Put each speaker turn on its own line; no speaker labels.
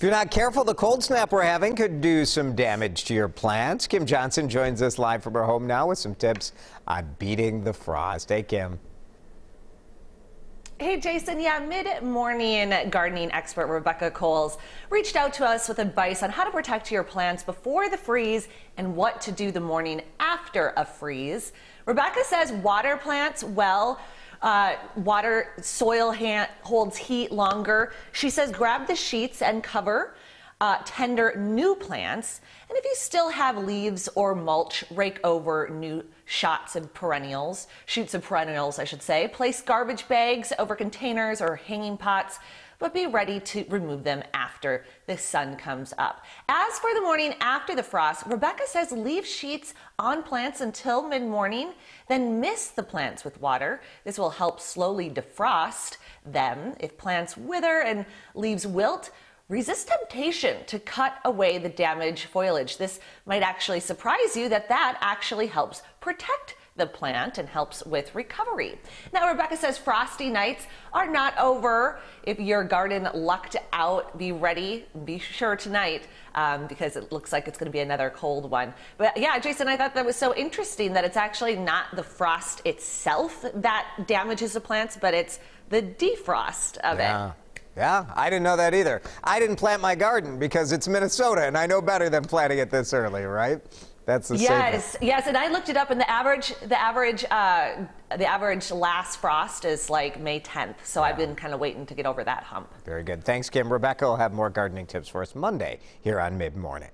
If you're not careful, the cold snap we're having could do some damage to your plants. Kim Johnson joins us live from her home now with some tips on beating the frost. Hey, Kim.
Hey, Jason. Yeah, mid morning gardening expert Rebecca Coles reached out to us with advice on how to protect your plants before the freeze and what to do the morning after a freeze. Rebecca says water plants well. Uh, water, soil hand, holds heat longer. She says grab the sheets and cover uh, tender new plants. And if you still have leaves or mulch, rake over new shots of perennials, shoots of perennials, I should say. Place garbage bags over containers or hanging pots but be ready to remove them after the sun comes up. As for the morning after the frost, Rebecca says leave sheets on plants until mid morning, then mist the plants with water. This will help slowly defrost them. If plants wither and leaves wilt, Resist temptation to cut away the damaged foliage. This might actually surprise you that that actually helps protect the plant and helps with recovery. Now, Rebecca says frosty nights are not over. If your garden lucked out, be ready. Be sure tonight um, because it looks like it's going to be another cold one. But yeah, Jason, I thought that was so interesting that it's actually not the frost itself that damages the plants, but it's the defrost of
yeah.
it.
Yeah, I didn't know that either. I didn't plant my garden because it's Minnesota and I know better than planting it this early, right? That's the
yes, yes, and I looked it up, and the average, the average, uh, the average last frost is like May 10th. So yeah. I've been kind of waiting to get over that hump.
Very good. Thanks, Kim. Rebecca will have more gardening tips for us Monday here on Mid Morning.